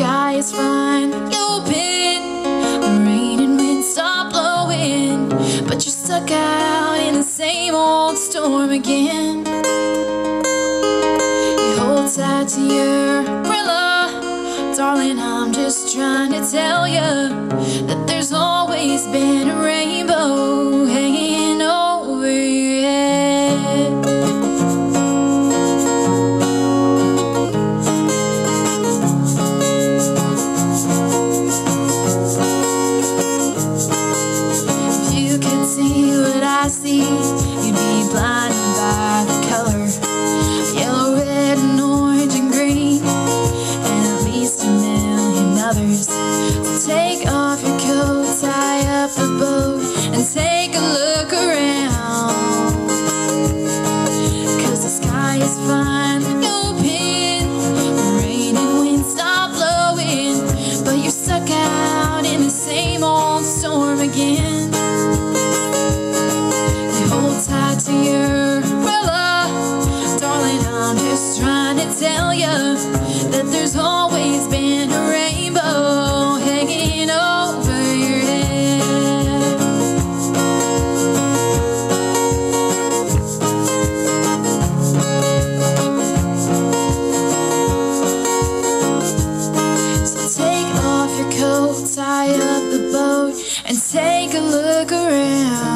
sky is fine, you open. The rain and wind stop blowing, but you're stuck out in the same old storm again. You hold tight to your umbrella, darling. I'm just trying to tell you that there's always been a see, trying to tell you that there's always been a rainbow hanging over your head. So take off your coat, tie up the boat, and take a look around.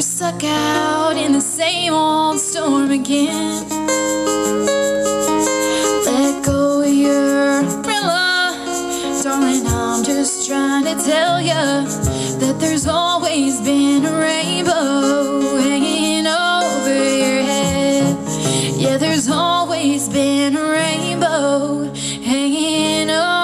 You're stuck out in the same old storm again. Let go of your umbrella, darling. I'm just trying to tell you that there's always been a rainbow hanging over your head. Yeah, there's always been a rainbow hanging over.